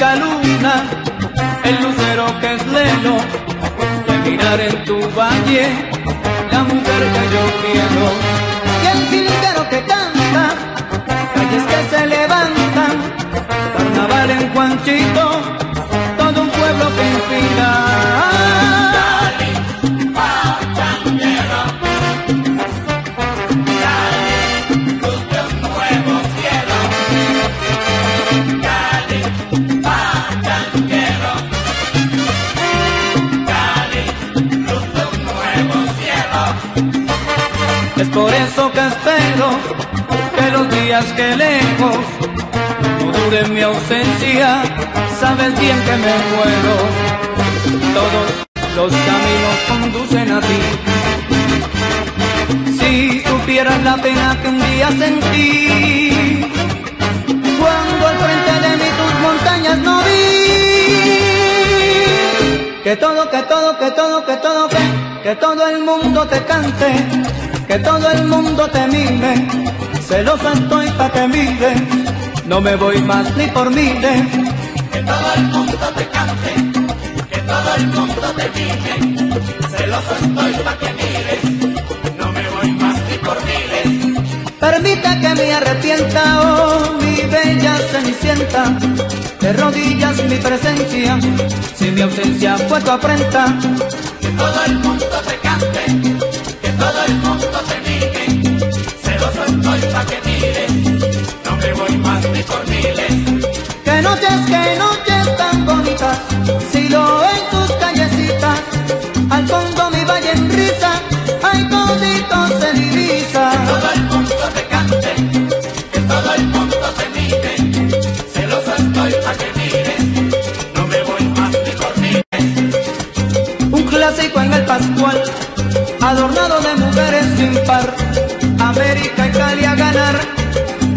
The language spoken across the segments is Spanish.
luna, el lucero que es lelo, de mirar en tu valle, la mujer que yo quiero. Espero que los días que lejos no duren mi ausencia, sabes bien que me muero. Todos los caminos conducen a ti. Si supieras la pena que un día sentí, cuando al frente de mí tus montañas no vi. Que todo, que todo, que todo, que todo, que, que todo el mundo te cante que todo el mundo te mire, celoso estoy pa' que mire, no me voy más ni por mire. Que todo el mundo te cante, que todo el mundo te mire, celoso estoy pa' que mires, no me voy más ni por miles. Permita que me arrepienta, oh mi bella cenicienta, de rodillas mi presencia, si mi ausencia fue tu afrenta. Que todo el mundo te cante, que todo el mundo te mire, celoso estoy pa' que mires, no me voy más ni por miles. Que noches, que adornado de mujeres sin par, América y Cali a ganar,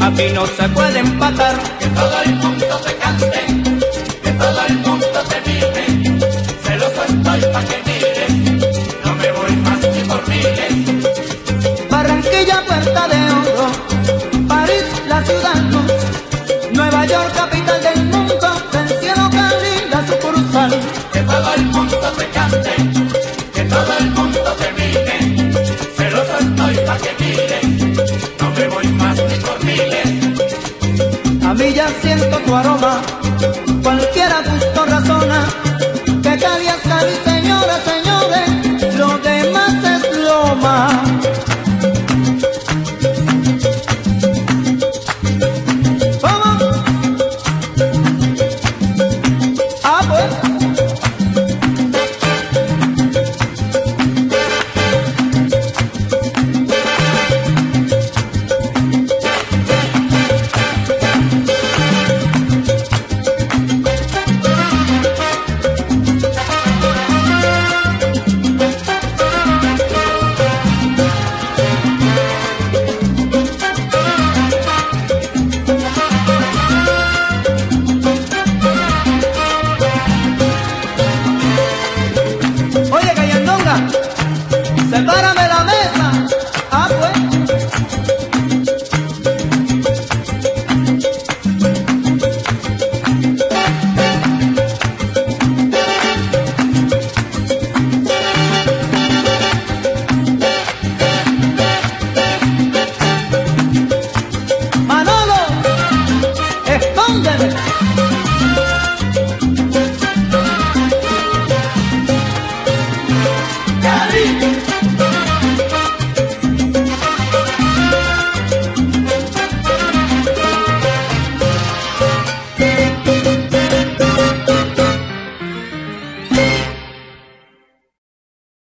aquí no se puede empatar. Que todo el mundo te cante, que todo el mundo te mire, celoso estoy pa' que mires, no me voy más ni por miles. Barranquilla, puerta de oro, París, la ciudad luz, Nueva York, siento tu aroma,